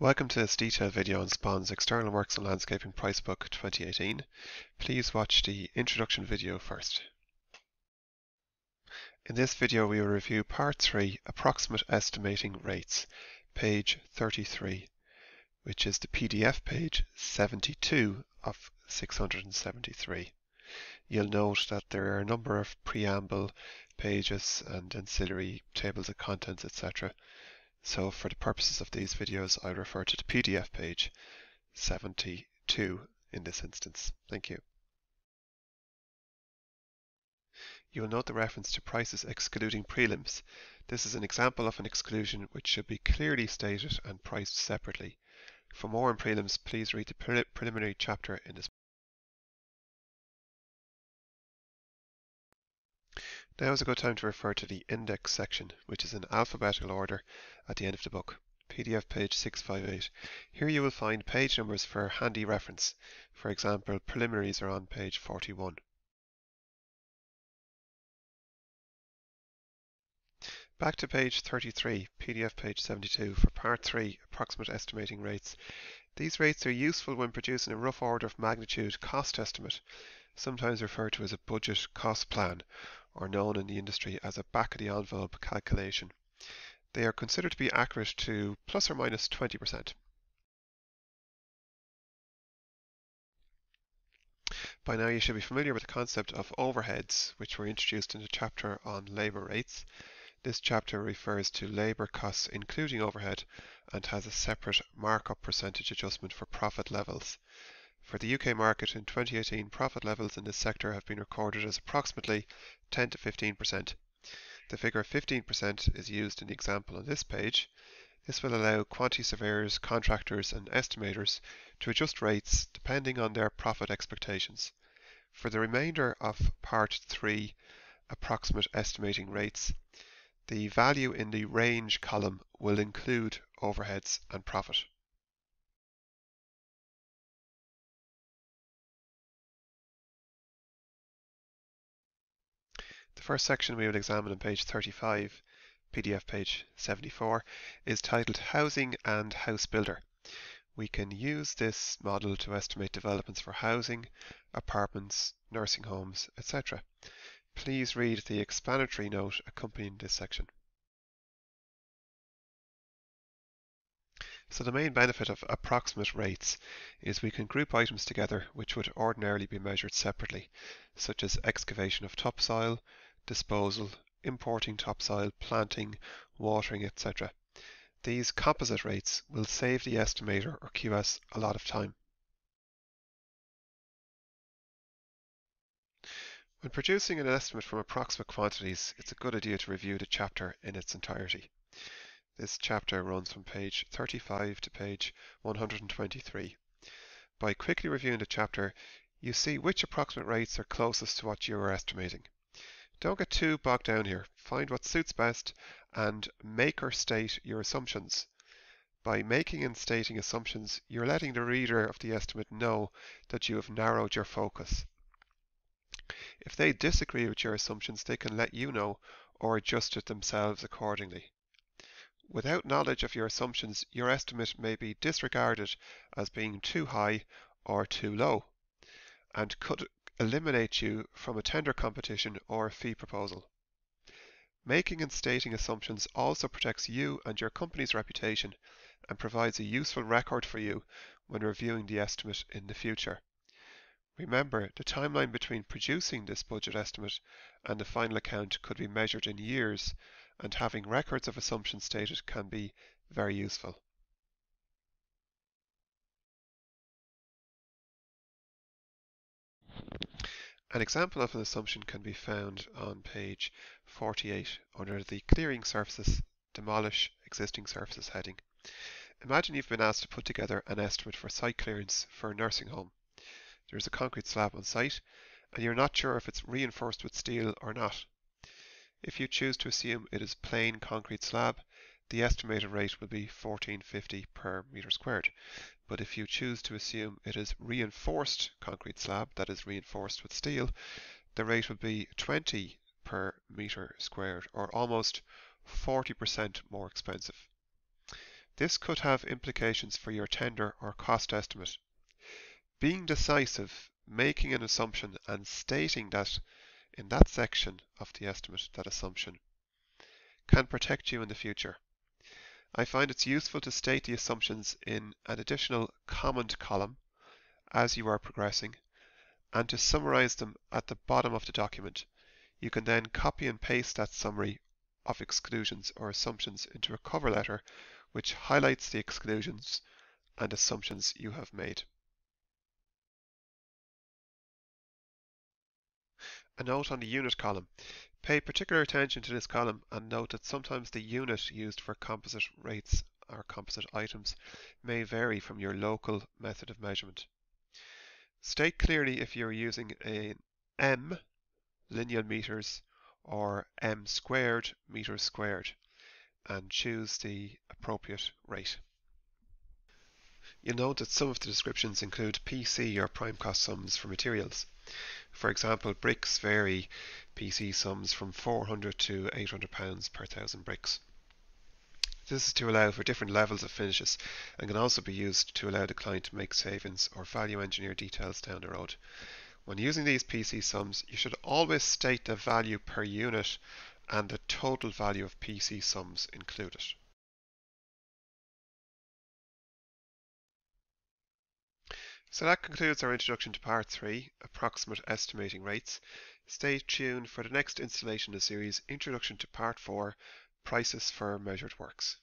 Welcome to this detailed video on Spon's External Works and Landscaping Pricebook 2018. Please watch the introduction video first. In this video we will review Part 3, Approximate Estimating Rates, page 33, which is the PDF page 72 of 673. You'll note that there are a number of preamble pages and ancillary tables of contents, etc. So for the purposes of these videos, I refer to the PDF page 72 in this instance. Thank you. You will note the reference to prices excluding prelims. This is an example of an exclusion which should be clearly stated and priced separately. For more on prelims, please read the preliminary chapter in this Now is a good time to refer to the index section, which is in alphabetical order at the end of the book. PDF page 658. Here you will find page numbers for handy reference. For example, preliminaries are on page 41. Back to page 33, PDF page 72 for part 3, approximate estimating rates. These rates are useful when producing a rough order of magnitude cost estimate, sometimes referred to as a budget cost plan, or known in the industry as a back-of-the-envelope calculation. They are considered to be accurate to plus or minus 20%. By now you should be familiar with the concept of overheads, which were introduced in the chapter on labour rates. This chapter refers to labour costs including overhead and has a separate markup percentage adjustment for profit levels. For the UK market in 2018, profit levels in this sector have been recorded as approximately 10 to 15%. The figure of 15% is used in the example on this page. This will allow quantity surveyors, contractors and estimators to adjust rates depending on their profit expectations. For the remainder of Part 3, approximate estimating rates, the value in the range column will include overheads and profit. The first section we will examine on page 35, PDF page 74, is titled Housing and House Builder. We can use this model to estimate developments for housing, apartments, nursing homes, etc. Please read the explanatory note accompanying this section. So the main benefit of approximate rates is we can group items together which would ordinarily be measured separately, such as excavation of topsoil, disposal, importing topsoil, planting, watering, etc. These composite rates will save the estimator or QS a lot of time. When producing an estimate from approximate quantities, it's a good idea to review the chapter in its entirety. This chapter runs from page 35 to page 123. By quickly reviewing the chapter, you see which approximate rates are closest to what you are estimating. Don't get too bogged down here. Find what suits best and make or state your assumptions. By making and stating assumptions, you're letting the reader of the estimate know that you have narrowed your focus. If they disagree with your assumptions, they can let you know or adjust it themselves accordingly. Without knowledge of your assumptions, your estimate may be disregarded as being too high or too low and could eliminate you from a tender competition or fee proposal. Making and stating assumptions also protects you and your company's reputation and provides a useful record for you when reviewing the estimate in the future. Remember, the timeline between producing this budget estimate and the final account could be measured in years, and having records of assumptions stated can be very useful. An example of an assumption can be found on page 48 under the Clearing Surfaces, Demolish Existing Surfaces heading. Imagine you've been asked to put together an estimate for site clearance for a nursing home. There's a concrete slab on site and you're not sure if it's reinforced with steel or not. If you choose to assume it is plain concrete slab, the estimated rate will be 1450 per meter squared. But if you choose to assume it is reinforced concrete slab, that is reinforced with steel, the rate would be 20 per meter squared or almost 40% more expensive. This could have implications for your tender or cost estimate. Being decisive, making an assumption and stating that in that section of the estimate, that assumption, can protect you in the future. I find it's useful to state the assumptions in an additional comment column as you are progressing and to summarize them at the bottom of the document. You can then copy and paste that summary of exclusions or assumptions into a cover letter which highlights the exclusions and assumptions you have made. A note on the unit column. Pay particular attention to this column and note that sometimes the unit used for composite rates or composite items may vary from your local method of measurement. State clearly if you're using an M lineal meters or M squared meters squared and choose the appropriate rate. You'll note that some of the descriptions include PC or prime cost sums for materials. For example, bricks vary PC sums from 400 to 800 pounds per thousand bricks. This is to allow for different levels of finishes and can also be used to allow the client to make savings or value engineer details down the road. When using these PC sums, you should always state the value per unit and the total value of PC sums included. So that concludes our introduction to part 3, approximate estimating rates. Stay tuned for the next installation in the series, introduction to part 4, prices for measured works.